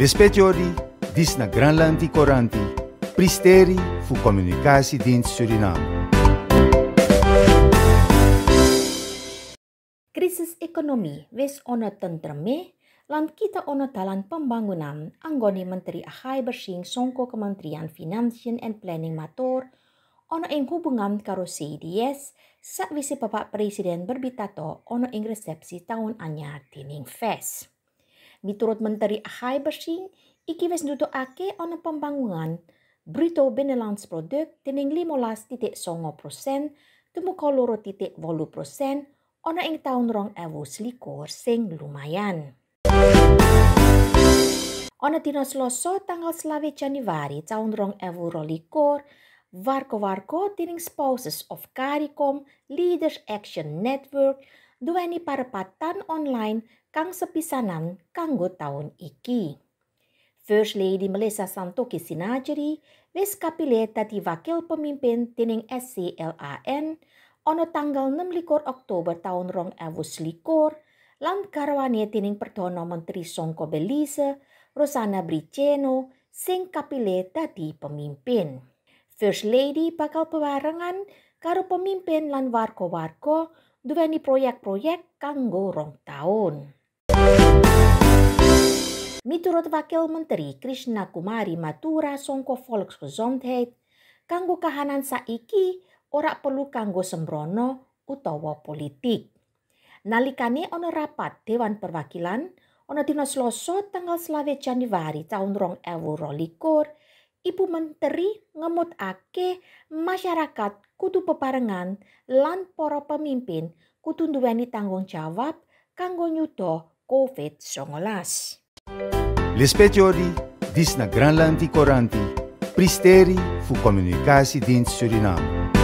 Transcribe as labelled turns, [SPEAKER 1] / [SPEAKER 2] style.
[SPEAKER 1] Lispetiori, dis na Granlandi Coranti, Pristeri fu Comunicatiedienst Suriname.
[SPEAKER 2] Krisis ekonomi wis ono tentreme lan kita ono dalan pembangunan anggone Menteri Ahai Bersing Songko Kementerian Financian and Planning Matur ono ing hubungan karo CDS sakwise Bapak Presiden berbitato ono ing resepsi tahun anyar dening FES. Miturut Menteri Ahai Bersing, iki nutukake ana pembangunan bruto binnelands produk dening 15.9 persen tumeka loro titik wolu persen ana ing taun rong ewu selikur sing lumayan. Ana dina Selasa tanggal selawe Januari tahun rong ewu rolikur, warga-warga dening Spouses of CARICOM Leaders Action Network duweni parepatan online kang sepisanan kanggo taun iki. First Lady Melissa Santoki Sinajeri wis kapilih dadi wakil pemimpin dening SCLAN ono tanggal 26 Oktober tahun ewu selikur lan garwane dening Perdana Menteri Songko Belize Rosana Briceno sing kapilih dadi pemimpin. First Lady bakal pewarengan karo pemimpin lan warga-warga duweni proyek-proyek kanggo rong tahun. Miturut Wakil Menteri Krishna Kumari Matura Songko Volksgezondheid, kanggo kahanan saiki ora perlu kanggo sembrono utawa politik. Nalikane ana rapat Dewan Perwakilan ana dina Selasa tanggal selawe Januari tahun rong ewu rolikur, Ibu Menteri ngemutake masyarakat kudu peparengan lan para pemimpin kudu duweni tanggung jawab kanggo nyuda COVID-19.
[SPEAKER 1] Lispetiori, dis na Granlandi Coranti, Pristeri fu Comunicatiedienst Suriname.